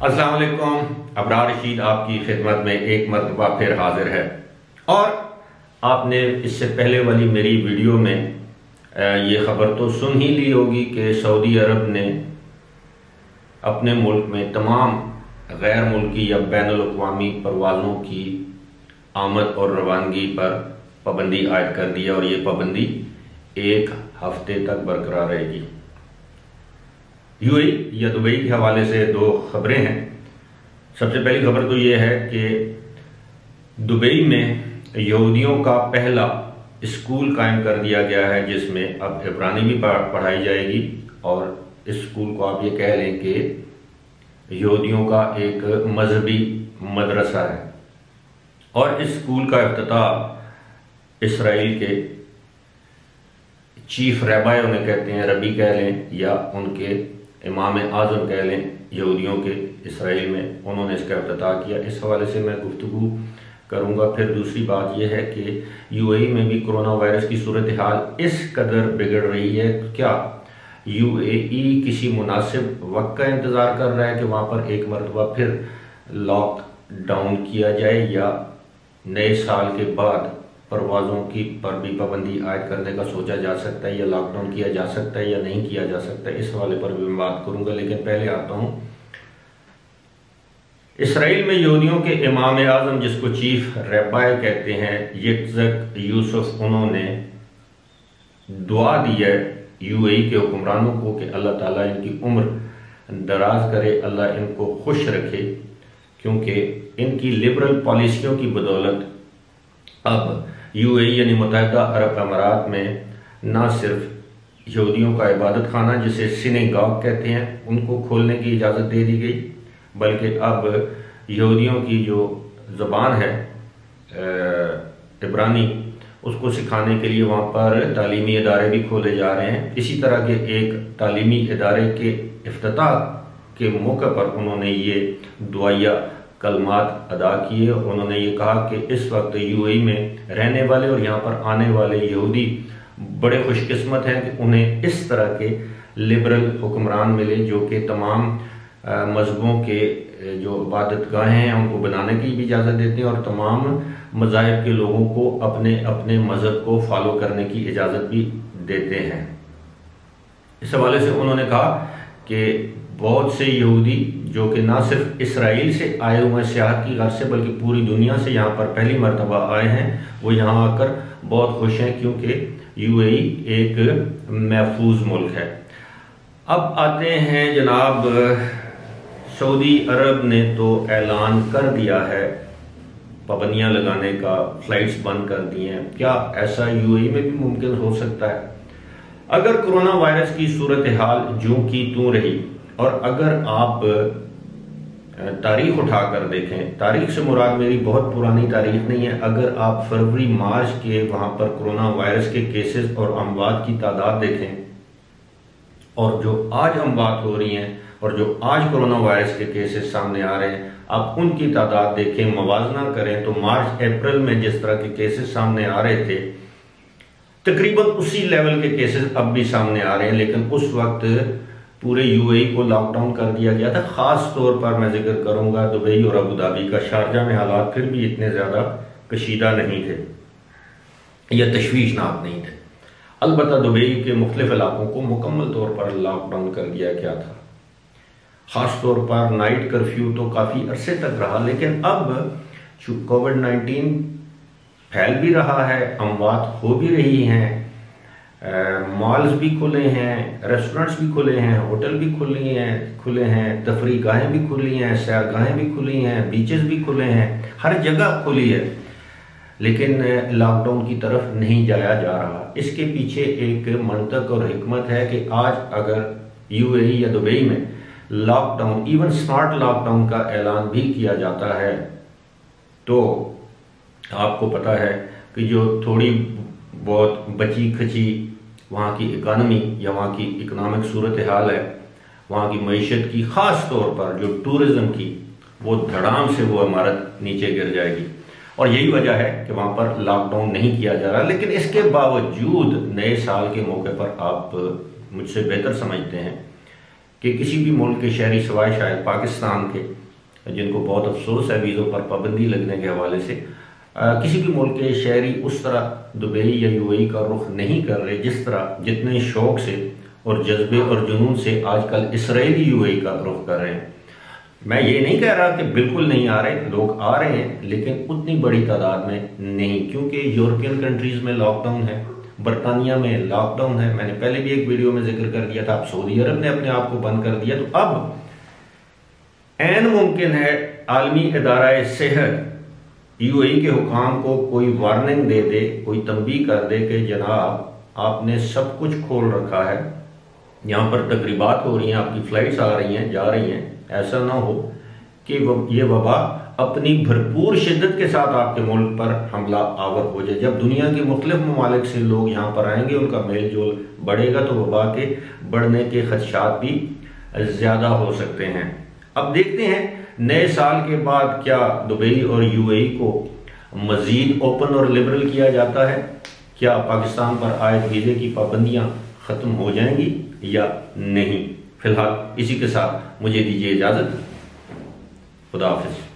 अस्सलाम वालेकुम। अबरार रशीद आपकी खिदमत में एक मरतबा फिर हाजिर है। और आपने इससे पहले वाली मेरी वीडियो में ये खबर तो सुन ही ली होगी कि सऊदी अरब ने अपने मुल्क में तमाम गैर मुल्की या बैन अवी परवाज़ों की आमद और रवानगी पर पाबंदी आयद कर दी है और ये पाबंदी एक हफ़्ते तक बरकरार रहेगी। यूएई, या दुबई के हवाले से दो खबरें हैं। सबसे पहली खबर तो ये है कि दुबई में यहूदियों का पहला स्कूल कायम कर दिया गया है, जिसमें अब इब्रानी भी पढ़ाई जाएगी। और इस स्कूल को आप ये कह लें कि यहूदियों का एक मजहबी मदरसा है। और इस स्कूल का अफ्ताह इसराइल के चीफ रेबाय उन्हें कहते हैं, रबी कह लें, या उनके इमाम आज़म कह लें, यहूदियों के इसराइल में उन्होंने इसका अफ्ताह किया। इस हवाले से मैं गुफ्तु करूँगा। फिर दूसरी बात यह है कि यूएई में भी कोरोना वायरस की सूरत हाल इस कदर बिगड़ रही है। क्या यूएई किसी मुनासिब वक्त का इंतज़ार कर रहा है कि वहाँ पर एक मरतबा फिर लॉकडाउन किया जाए या नए साल के बाद परवाज़ों की पर भी पाबंदी आयद करने का सोचा जा सकता है या लॉकडाउन किया जा सकता है या नहीं किया जा सकता, इस हवाले पर भी मैं बात करूँगा। लेकिन पहले आता हूँ। इसराइल में यहूदियों के इमाम आज़म, जिसको चीफ रेबाय कहते हैं यकजक यूसुफ, उन्होंने दुआ दी है यूएई के हुक्मरानों को कि अल्लाह ताला इनकी उम्र दराज करे, अल्लाह इनको खुश रखे, क्योंकि इनकी लिबरल पॉलिसियों की बदौलत अब यूएई यानी मुतहदा अरब अमारात में ना सिर्फ़ यहूदियों का इबादत खाना, जिसे सिनेगाग कहते हैं, उनको खोलने की इजाज़त दे दी गई, बल्कि अब यहूदियों की जो ज़बान है इब्रानी, उसको सिखाने के लिए वहाँ पर तालीमी इदारे भी खोले जा रहे हैं। इसी तरह के एक तालीमी इदारे के अफ्ताह के मौके पर उन्होंने ये दुआया कलमात अदा किए। उन्होंने ये कहा कि इस वक्त यूएई में रहने वाले और यहाँ पर आने वाले यहूदी बड़े खुशकिस्मत हैं कि उन्हें इस तरह के लिबरल हुक्मरान मिले जो कि तमाम मजहबों के जो इबादत गाहें हैं, उनको बनाने की भी इजाज़त देते हैं और तमाम मज़ाहब के लोगों को अपने अपने मज़हब को फॉलो करने की इजाज़त भी देते हैं। इस हवाले से उन्होंने कहा कि बहुत से यहूदी, जो कि ना सिर्फ़ इसराइल से आए हुए सियाहत की गर्ज से, बल्कि पूरी दुनिया से यहाँ पर पहली मरतबा आए हैं, वो यहाँ आकर बहुत खुश हैं, क्योंकि यूएई एक महफूज मुल्क है। अब आते हैं जनाब, सऊदी अरब ने तो ऐलान कर दिया है, पाबंदियाँ लगाने का, फ्लाइट्स बंद कर दी हैं। क्या ऐसा यूएई में भी मुमकिन हो सकता है? अगर कोरोना वायरस की सूरत हाल जो की तू रही और अगर आप तारीख उठाकर देखें, तारीख से मुराद मेरी बहुत पुरानी तारीख नहीं है। अगर आप फरवरी, मार्च के वहाँ पर कोरोना वायरस के केसेस और अमवात की तादाद देखें, और जो आज हम बात हो रही हैं, और जो आज कोरोना वायरस के केसेस सामने आ रहे हैं, आप उनकी तादाद देखें, मवाजना करें तो मार्च, अप्रैल में जिस तरह के केसेस सामने आ रहे थे, तकरीबन उसी लेवल के केसेस अब भी सामने आ रहे हैं, लेकिन उस वक्त पूरे यूएई को लॉकडाउन कर दिया गया था। ख़ास तौर पर मैं ज़िक्र करूँगा दुबई और अबू धाबी का। शारजा में हालात फिर भी इतने ज़्यादा कशीदा नहीं थे या तशवीशनाक नहीं थे। अलबत् दुबई के मुख्तलिफ़ इलाकों को मुकम्मल तौर पर लॉकडाउन कर दिया गया था। ख़ास तौर पर नाइट कर्फ्यू तो काफ़ी अरसे तक रहा, लेकिन अब कोविड नाइन्टीन फैल भी रहा है, अमवात हो भी रही हैं। मॉल्स भी खुले हैं रेस्टोरेंट्स भी खुले हैं होटल भी खुली हैं, खुले हैं तफरी गाहें भी खुली हैं सैर गाहें भी खुली हैं बीचेस भी खुले हैं, हर जगह खुली है। लेकिन लॉकडाउन की तरफ़ नहीं जाया जा रहा। इसके पीछे एक मंतक और हमत है कि आज अगर यूएई या दुबई में लॉकडाउन इवन स्मार्ट लॉकडाउन का ऐलान भी किया जाता है तो आपको पता है कि जो थोड़ी बहुत बची खची। वहाँ की इकानमी या वहाँ की इकनॉमिक सूरत हाल है। वहाँ की मीशत की ख़ास तौर पर जो टूरिज़्म की, वो धड़ाम से वो इमारत नीचे गिर जाएगी। और यही वजह है कि वहाँ पर लॉकडाउन नहीं किया जा रहा। लेकिन इसके बावजूद नए साल के मौके पर आप मुझसे बेहतर समझते हैं कि किसी भी मुल्क के शहरी सवाए शायद पाकिस्तान के, जिनको बहुत अफसोस है वीज़ों पर पाबंदी लगने के हवाले से किसी भी मुल्क के शहरी उस तरह दुबई या यूएई का रुख नहीं कर रहे जिस तरह जितने शौक से और जज्बे और जुनून से आजकल इसराइली यूएई का रुख कर रहे हैं। मैं ये नहीं कह रहा कि बिल्कुल नहीं आ रहे, लोग आ रहे हैं, लेकिन उतनी बड़ी तादाद में नहीं, क्योंकि यूरोपियन कंट्रीज़ में लॉकडाउन है, बरतानिया में लॉकडाउन है। मैंने पहले भी एक वीडियो में ज़िक्र कर दिया था, अब सऊदी अरब ने अपने आप को बंद कर दिया। तो अब एन मुमकिन है आलमी इदारा सेहत यूएई के हुकाम को कोई वार्निंग दे दे, कोई तंबी कर दे कि जनाब, आपने सब कुछ खोल रखा है। यहाँ पर तकरीबात हो रही हैं, आपकी फ्लाइट्स आ रही हैं, जा रही हैं। ऐसा ना हो कि ये वबा अपनी भरपूर शिद्दत के साथ आपके मुल्क पर हमला आवर हो जाए। जब दुनिया के मुख्तलिफ़ ममालिक से लोग यहाँ पर आएँगे, उनका मेल जोल बढ़ेगा तो वबा के बढ़ने के खदशात भी ज़्यादा हो सकते हैं। अब देखते हैं नए साल के बाद क्या दुबई और यूएई को मजीद ओपन और लिबरल किया जाता है? क्या पाकिस्तान पर आए वीज़े की पाबंदियाँ ख़त्म हो जाएँगी या नहीं? फ़िलहाल इसी के साथ मुझे दीजिए इजाज़त। खुदा हाफिज़।